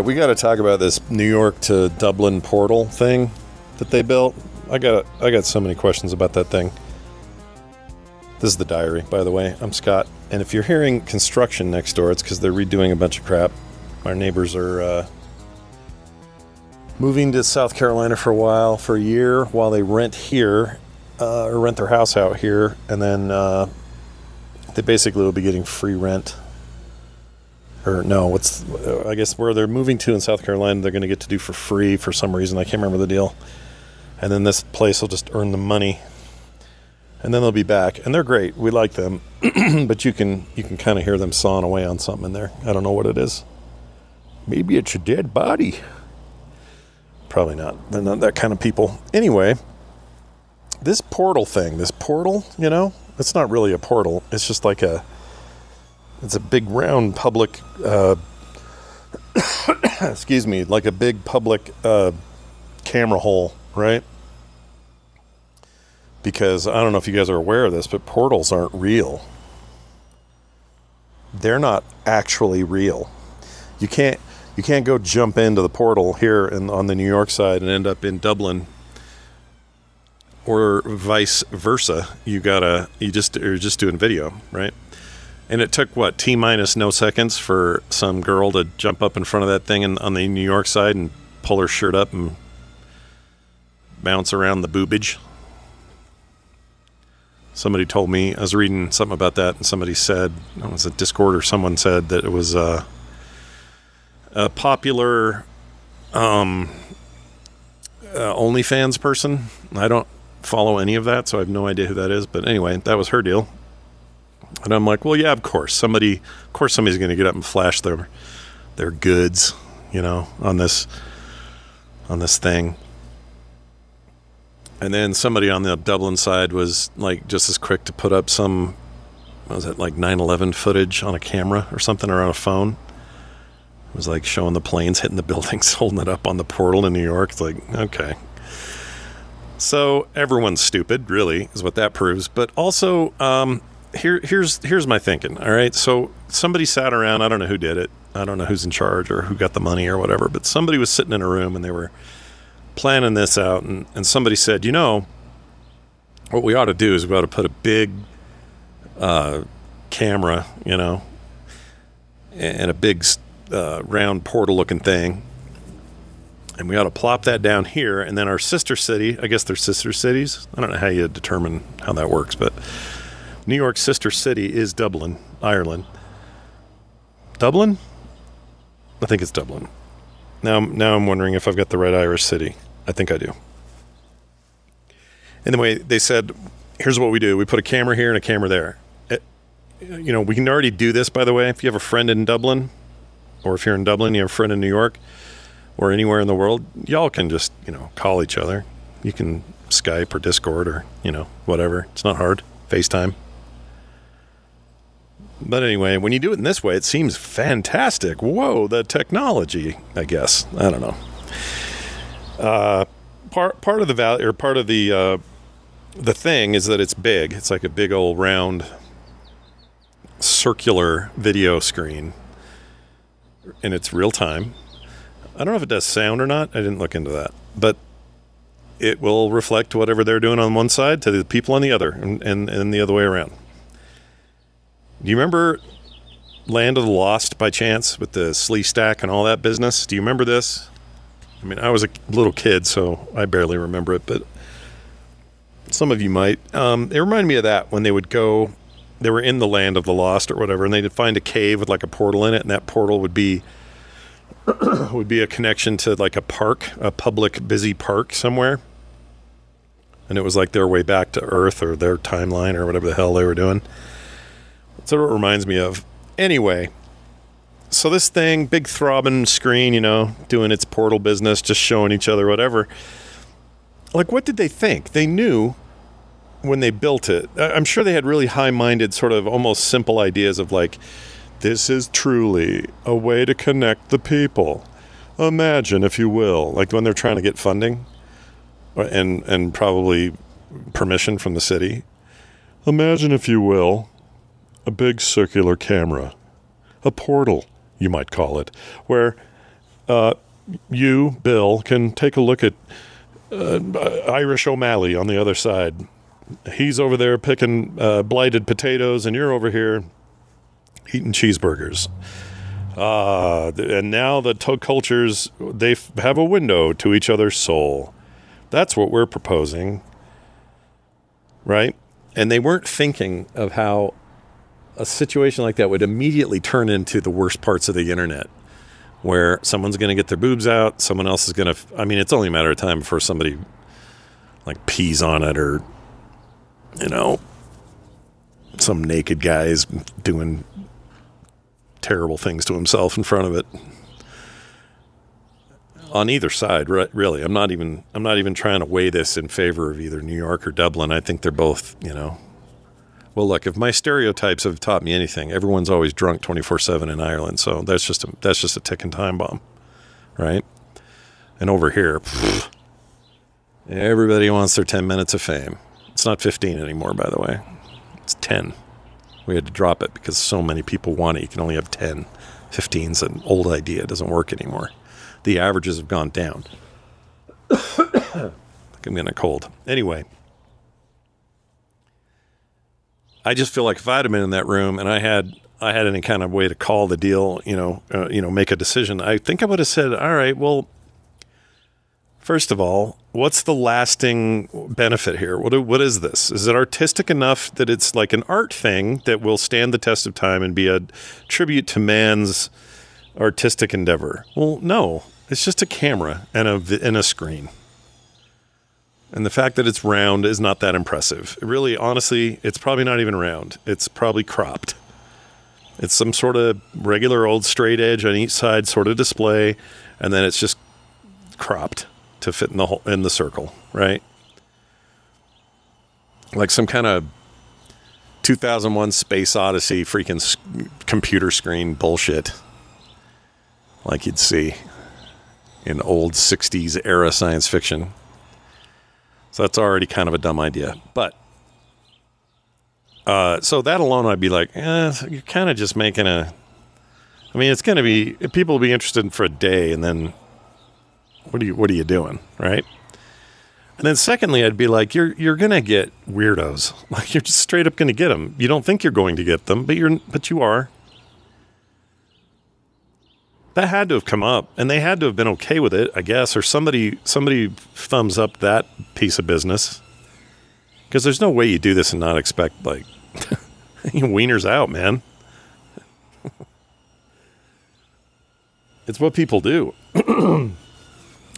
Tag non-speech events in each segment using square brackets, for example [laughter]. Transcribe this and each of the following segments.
right, we got to talk about this New York to Dublin portal thing that they built. I got I got so many questions about that thing. This is the diary, by the way. I'm Scott, and if you're hearing construction next door, it's because they're redoing a bunch of crap. Our neighbors are uh, moving to South Carolina for a while, for a year, while they rent here uh, or rent their house out here, and then uh, they basically will be getting free rent. Or no, what's I guess where they're moving to in South Carolina, they're going to get to do for free for some reason. I can't remember the deal. And then this place will just earn the money, and then they'll be back. And they're great. We like them, [clears throat] but you can you can kind of hear them sawing away on something in there. I don't know what it is. Maybe it's your dead body. Probably not. They're not that kind of people. Anyway, this portal thing, this portal, you know, it's not really a portal. It's just like a, it's a big round public, uh, [coughs] excuse me, like a big public uh, camera hole, right? Because I don't know if you guys are aware of this, but portals aren't real. They're not actually real. You can't you can't go jump into the portal here and on the New York side and end up in Dublin or vice versa. You gotta you just you're just doing video, right? And it took what t minus no seconds for some girl to jump up in front of that thing in, on the New York side and pull her shirt up and bounce around the boobage. Somebody told me I was reading something about that, and somebody said it was a Discord or someone said that it was uh, a popular um, uh, OnlyFans person. I don't follow any of that, so I have no idea who that is. But anyway, that was her deal. And I'm like, well, yeah, of course. Somebody, of course, somebody's going to get up and flash their their goods, you know, on this on this thing. And then somebody on the Dublin side was like just as quick to put up some, was it like 9/11 footage on a camera or something or on a phone. It was like showing the planes hitting the [laughs] buildings, holding it up on the portal in New York. It's like, okay. So everyone's stupid, really, is what that proves. But also, um, here, here's here's my thinking. All right, so somebody sat around. I don't know who did it. I don't know who's in charge or who got the money or whatever. But somebody was sitting in a room and they were planning this out, and, and somebody said, you know, what we ought to do is we ought to put a big uh, camera, you know, and a big uh, round portal looking thing. And we ought to plop that down here. And then our sister city, I guess they're sister cities. I don't know how you determine how that works, but New York's sister city is Dublin, Ireland. Dublin? I think it's Dublin. Now, now I'm wondering if I've got the right Irish city. I think I do. Anyway, they said, here's what we do we put a camera here and a camera there. It, you know, we can already do this, by the way. If you have a friend in Dublin, or if you're in Dublin, you have a friend in New York, or anywhere in the world, y'all can just, you know, call each other. You can Skype or Discord or, you know, whatever. It's not hard. FaceTime. But anyway, when you do it in this way, it seems fantastic. Whoa, the technology, I guess. I don't know. Uh, part part of the value or part of the uh, the thing is that it's big. It's like a big old round circular video screen, and it's real time. I don't know if it does sound or not. I didn't look into that, but it will reflect whatever they're doing on one side to the people on the other, and and, and the other way around. Do you remember Land of the Lost by chance with the Sleestak and all that business? Do you remember this? I mean, I was a little kid, so I barely remember it, but some of you might. Um, it reminded me of that when they would go, they were in the Land of the Lost or whatever, and they'd find a cave with like a portal in it, and that portal would be [coughs] would be a connection to like a park, a public busy park somewhere. And it was like their way back to Earth or their timeline or whatever the hell they were doing. What it reminds me of. Anyway, so this thing, big throbbing screen, you know, doing its portal business, just showing each other whatever. Like, what did they think? They knew when they built it. I'm sure they had really high minded, sort of almost simple ideas of like, this is truly a way to connect the people. Imagine, if you will, like when they're trying to get funding and, and probably permission from the city. Imagine, if you will, a big circular camera, a portal, you might call it, where uh, you, Bill, can take a look at uh, Irish O'Malley on the other side. He's over there picking uh, blighted potatoes, and you're over here eating cheeseburgers. Uh, and now the to- cultures they f- have a window to each other's soul. That's what we're proposing, right? And they weren't thinking of how a situation like that would immediately turn into the worst parts of the internet where someone's going to get their boobs out, someone else is going to. I mean, it's only a matter of time before somebody like pees on it, or you know, some naked guy's doing terrible things to himself in front of it. On either side, really, I'm not even. I'm not even trying to weigh this in favor of either New York or Dublin. I think they're both, you know. Well, look, if my stereotypes have taught me anything, everyone's always drunk 24/7 in Ireland, so that's just a that's just a ticking time bomb, right? And over here, everybody wants their 10 minutes of fame. It's not 15 anymore, by the way. It's 10. We had to drop it because so many people want it. You can only have 10. 15's an old idea. It doesn't work anymore. The averages have gone down. [coughs] I'm getting a cold. Anyway, I just feel like if I'd have been in that room and I had I had any kind of way to call the deal, you know, uh, you know, make a decision, I think I would have said, "All right, well, first of all, what's the lasting benefit here? What what is this? Is it artistic enough that it's like an art thing that will stand the test of time and be a tribute to man's artistic endeavor?" Well, no. It's just a camera and a and a screen. And the fact that it's round is not that impressive. It really, honestly, it's probably not even round. It's probably cropped. It's some sort of regular old straight edge on each side sort of display, and then it's just cropped to fit in the hole, in the circle, right? Like some kind of 2001 Space Odyssey freaking computer screen bullshit, like you'd see in old 60s era science fiction. That's already kind of a dumb idea. But uh, so that alone, I'd be like, eh, you're kind of just making a. I mean, it's going to be people will be interested for a day, and then what are you what are you doing, right? And then secondly, I'd be like, you're you're going to get weirdos. [laughs] Like you're just straight up going to get them. You don't think you're going to get them, but you're but you are. That had to have come up, and they had to have been okay with it, I guess, or somebody somebody thumbs up that piece of business. Because there's no way you do this and not expect like [laughs] wieners out, man. [laughs] it's what people do. [clears throat] they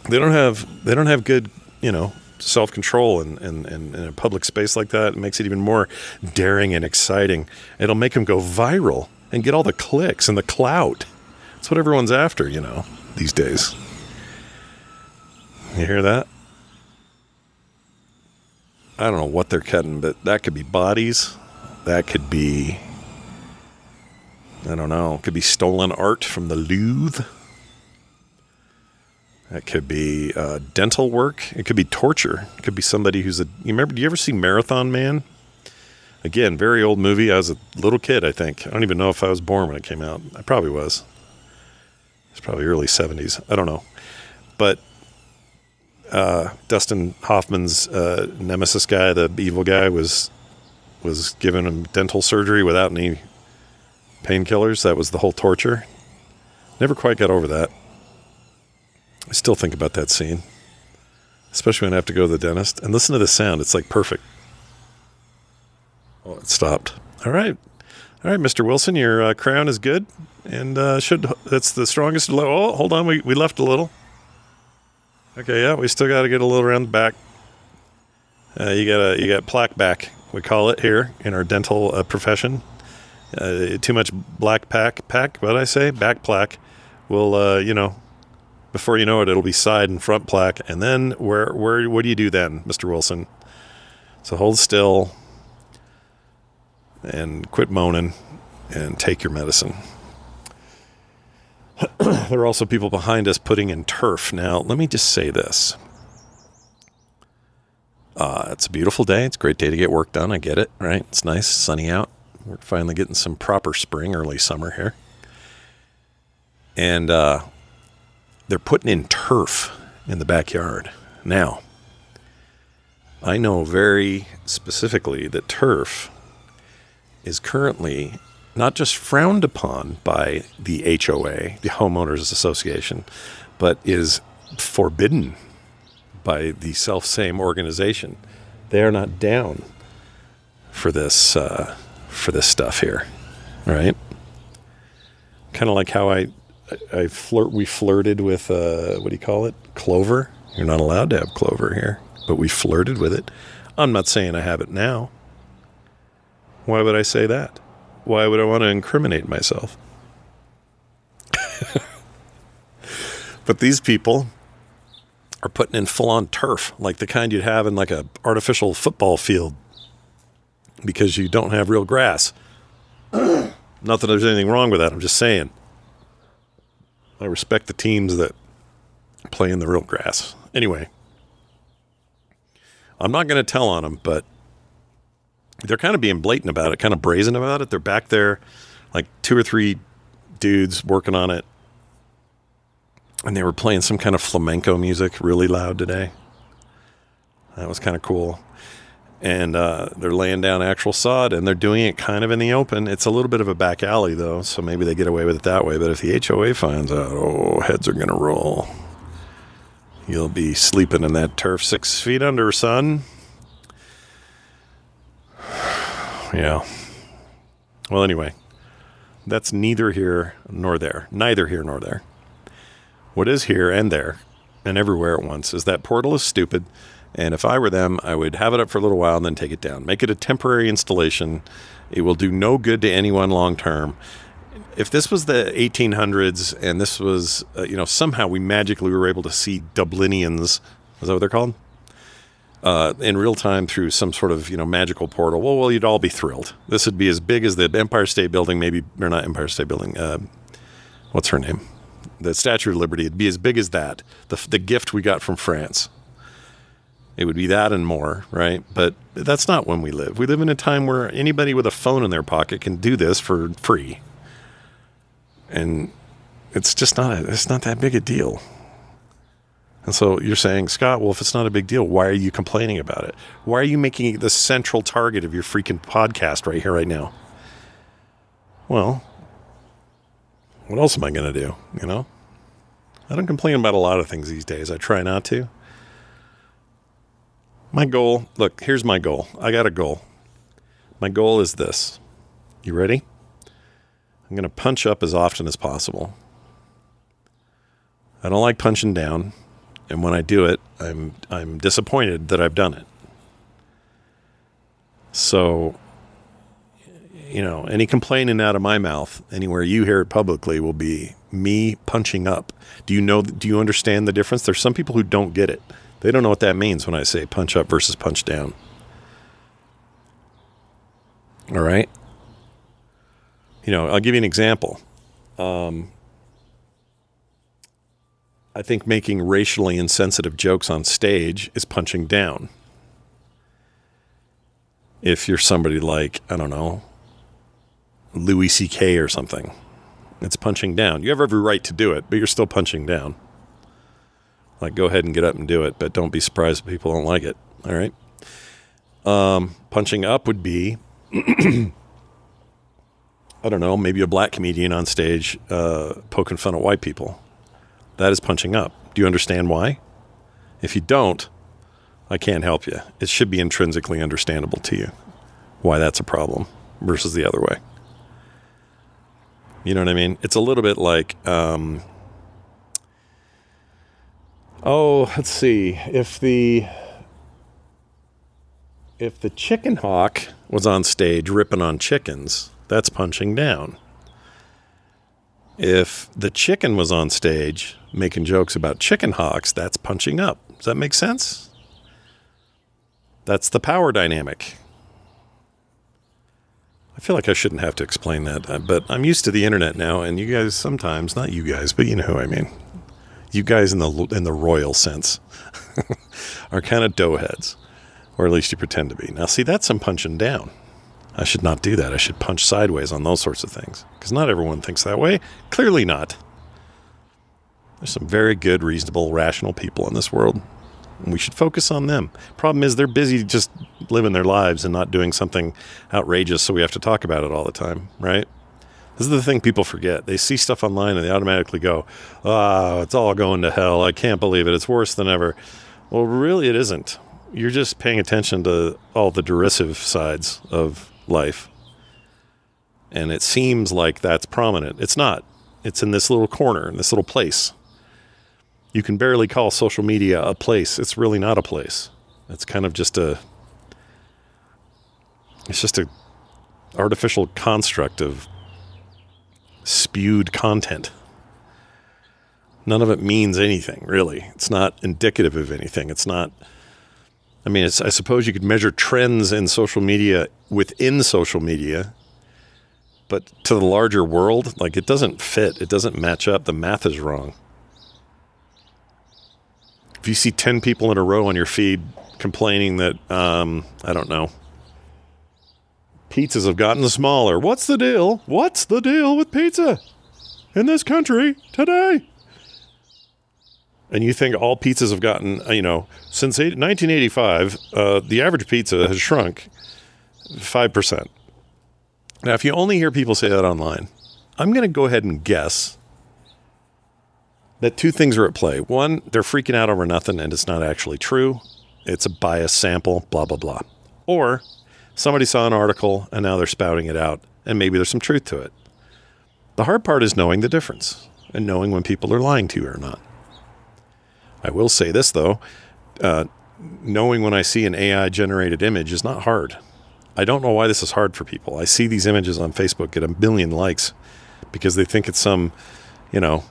don't have they don't have good, you know, self control and in, in, in, a public space like that. It makes it even more daring and exciting. It'll make them go viral and get all the clicks and the clout. That's what everyone's after, you know, these days. You hear that? I don't know what they're cutting, but that could be bodies. That could be, I don't know, it could be stolen art from the Louvre. That could be uh, dental work. It could be torture. It could be somebody who's a. You remember? Do you ever see Marathon Man? Again, very old movie. I was a little kid, I think. I don't even know if I was born when it came out. I probably was. It's probably early 70s. I don't know. But uh, Dustin Hoffman's uh, nemesis guy, the evil guy, was was given him dental surgery without any painkillers. That was the whole torture. Never quite got over that. I still think about that scene, especially when I have to go to the dentist. And listen to the sound; it's like perfect. Oh, it stopped. All right, all right, Mr. Wilson, your uh, crown is good and uh, should that's the strongest. Oh, hold on, we we left a little. Okay, yeah, we still got to get a little around the back. Uh, you got a you got plaque back. We call it here in our dental uh, profession. Uh, too much black pack pack. What I say? Back plaque. Will uh, you know? Before you know it, it'll be side and front plaque, and then where where what do you do then, Mister Wilson? So hold still and quit moaning and take your medicine. [clears throat] there are also people behind us putting in turf. Now, let me just say this. Uh, it's a beautiful day. It's a great day to get work done. I get it, right? It's nice, sunny out. We're finally getting some proper spring, early summer here. And uh, they're putting in turf in the backyard. Now, I know very specifically that turf is currently not just frowned upon by the HOA, the Homeowners Association, but is forbidden by the self same organization. They are not down for this uh, for this stuff here, right? Kind of like how I I flirt we flirted with uh, what do you call it clover. You're not allowed to have clover here, but we flirted with it. I'm not saying I have it now. Why would I say that? Why would I want to incriminate myself? but these people are putting in full on turf, like the kind you'd have in like a artificial football field because you don't have real grass. [clears throat] Not that there's anything wrong with that. I'm just saying. I respect the teams that play in the real grass. Anyway, I'm not going to tell on them, but they're kind of being blatant about it, kind of brazen about it. They're back there, like two or three dudes working on it. And they were playing some kind of flamenco music really loud today. That was kind of cool. And uh, they're laying down actual sod and they're doing it kind of in the open. It's a little bit of a back alley, though, so maybe they get away with it that way. But if the HOA finds out, oh, heads are going to roll. You'll be sleeping in that turf six feet under, son. Yeah. Well, anyway, that's neither here nor there. Neither here nor there. What is here and there and everywhere at once is that portal is stupid. And if I were them, I would have it up for a little while and then take it down. Make it a temporary installation. It will do no good to anyone long term. If this was the 1800s and this was, uh, you know, somehow we magically were able to see Dublinians, is that what they're called? Uh, in real time through some sort of you know magical portal, well, well, you'd all be thrilled. This would be as big as the Empire State Building, maybe or not Empire State Building. Uh, what's her name? The Statue of Liberty. It'd be as big as that. The the gift we got from France. It would be that and more, right? But that's not when we live. We live in a time where anybody with a phone in their pocket can do this for free, and it's just not a, it's not that big a deal. And so you're saying, Scott, well, if it's not a big deal, why are you complaining about it? Why are you making it the central target of your freaking podcast right here, right now? Well, what else am I going to do? You know? I don't complain about a lot of things these days. I try not to. My goal look, here's my goal. I got a goal. My goal is this. You ready? I'm going to punch up as often as possible. I don't like punching down and when I do it, I'm I'm disappointed that I've done it. So, you know, any complaining out of my mouth anywhere you hear it publicly will be me punching up. Do you know? Do you understand the difference? There's some people who don't get it. They don't know what that means when I say punch up versus punch down. All right. You know, I'll give you an example. Um, I think making racially insensitive jokes on stage is punching down. If you're somebody like, I don't know, Louis C.K. or something, it's punching down. You have every right to do it, but you're still punching down. Like, go ahead and get up and do it, but don't be surprised if people don't like it. All right. Um, punching up would be, [clears throat] I don't know, maybe a black comedian on stage uh, poking fun at white people that is punching up. Do you understand why? If you don't, I can't help you. It should be intrinsically understandable to you why that's a problem versus the other way. You know what I mean? It's a little bit like, um, oh, let's see. If the if the chicken hawk was on stage ripping on chickens, that's punching down. If the chicken was on stage making jokes about chicken hawks, that's punching up. Does that make sense? That's the power dynamic. I feel like I shouldn't have to explain that, uh, but I'm used to the internet now, and you guys sometimes, not you guys, but you know who I mean. You guys in the in the royal sense [laughs] are kind of doughheads, or at least you pretend to be. Now, see, that's some punching down. I should not do that. I should punch sideways on those sorts of things because not everyone thinks that way. Clearly not. There's some very good, reasonable, rational people in this world. And we should focus on them. Problem is, they're busy just living their lives and not doing something outrageous, so we have to talk about it all the time, right? This is the thing people forget. They see stuff online and they automatically go, oh, it's all going to hell. I can't believe it. It's worse than ever." Well, really, it isn't. You're just paying attention to all the derisive sides of life. And it seems like that's prominent. It's not. It's in this little corner, in this little place. You can barely call social media a place. It's really not a place. It's kind of just a it's just a artificial construct of spewed content. None of it means anything, really. It's not indicative of anything. It's not. I mean, it's, I suppose you could measure trends in social media within social media, but to the larger world, like it doesn't fit. It doesn't match up. The math is wrong. If you see 10 people in a row on your feed complaining that, um, I don't know, pizzas have gotten smaller, what's the deal? What's the deal with pizza in this country today? And you think all pizzas have gotten, uh, you know, since 1985, uh, the average pizza has shrunk 5%. Now, if you only hear people say that online, I'm going to go ahead and guess that two things are at play. One, they're freaking out over nothing and it's not actually true. It's a biased sample, blah, blah, blah. Or somebody saw an article and now they're spouting it out and maybe there's some truth to it. The hard part is knowing the difference and knowing when people are lying to you or not. I will say this though, uh, knowing when I see an AI generated image is not hard. I don't know why this is hard for people. I see these images on Facebook get a million likes because they think it's some, you know,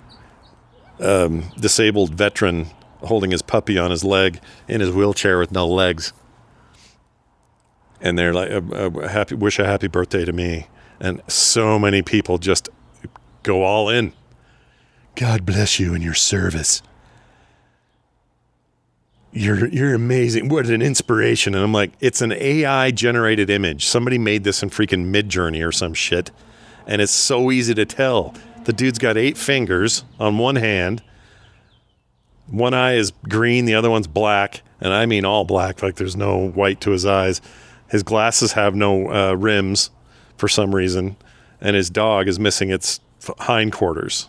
um, disabled veteran holding his puppy on his leg in his wheelchair with no legs. And they're like, uh, uh, "Happy, wish a happy birthday to me." And so many people just go all in. God bless you in your service you're you're amazing. What an inspiration. And I'm like, it's an AI generated image. Somebody made this in freaking Midjourney or some shit. And it's so easy to tell. The dude's got eight fingers on one hand. One eye is green, the other one's black, and I mean all black, like there's no white to his eyes. His glasses have no uh, rims for some reason, and his dog is missing its hindquarters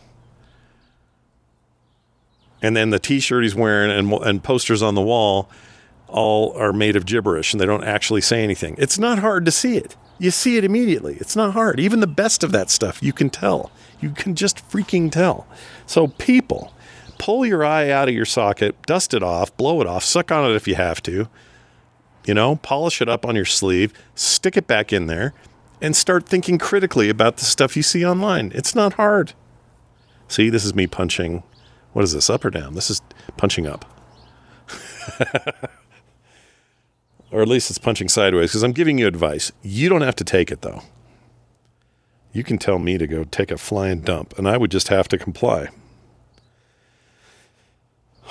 and then the T-shirt he's wearing and and posters on the wall all are made of gibberish and they don't actually say anything. It's not hard to see it. You see it immediately. It's not hard. Even the best of that stuff, you can tell. You can just freaking tell. So people, pull your eye out of your socket, dust it off, blow it off, suck on it if you have to. You know, polish it up on your sleeve, stick it back in there, and start thinking critically about the stuff you see online. It's not hard. See, this is me punching what is this, up or down? This is punching up. [laughs] or at least it's punching sideways because I'm giving you advice. You don't have to take it though. You can tell me to go take a flying dump, and I would just have to comply.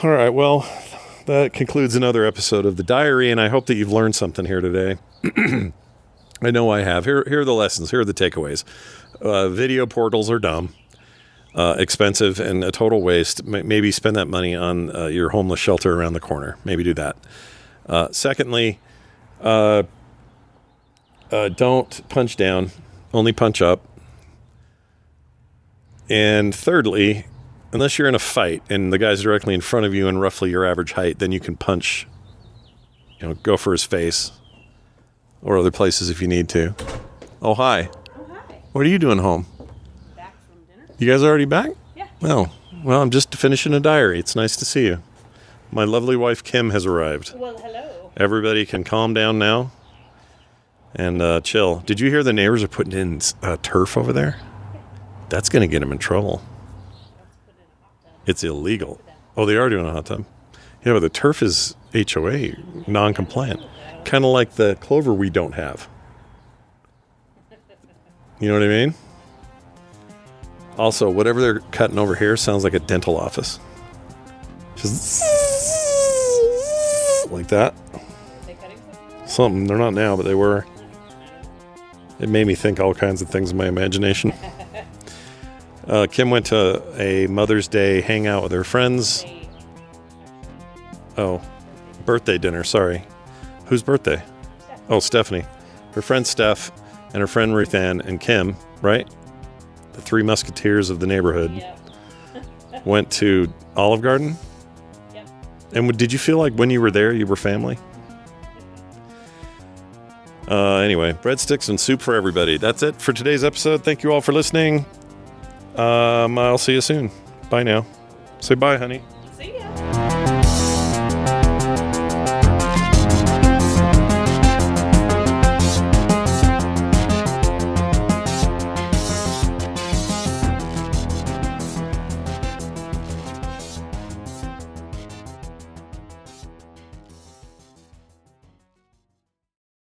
All right, well, that concludes another episode of the diary, and I hope that you've learned something here today. [clears throat] I know I have. Here, here are the lessons. Here are the takeaways. Uh, video portals are dumb uh, expensive and a total waste. Maybe spend that money on uh, your homeless shelter around the corner. Maybe do that. Uh, secondly, uh, uh, don't punch down, only punch up. And thirdly, unless you're in a fight and the guy's directly in front of you and roughly your average height, then you can punch, you know, go for his face or other places if you need to. Oh, hi. Oh, hi. What are you doing home? You guys already back? Yeah. Oh, well, I'm just finishing a diary. It's nice to see you. My lovely wife Kim has arrived. Well, hello. Everybody can calm down now and uh, chill. Did you hear the neighbors are putting in uh, turf over there? That's going to get them in trouble. It's illegal. Oh, they are doing a hot tub. Yeah, but the turf is HOA non-compliant, kind of like the clover we don't have. You know what I mean? Also, whatever they're cutting over here sounds like a dental office. Just like that. Something. They're not now, but they were. It made me think all kinds of things in my imagination. Uh, Kim went to a Mother's Day hangout with her friends. Oh, birthday dinner. Sorry. Whose birthday? Oh, Stephanie. Her friend Steph and her friend Ruth Ann and Kim, right? The three musketeers of the neighborhood Yep. went to Olive Garden. Yep. And did you feel like when you were there, you were family? Uh, anyway, breadsticks and soup for everybody. That's it for today's episode. Thank you all for listening. Um, I'll see you soon. Bye now. Say bye, honey.